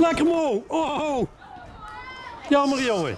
Lekker mooi. Oh, oh. Jammer jongen.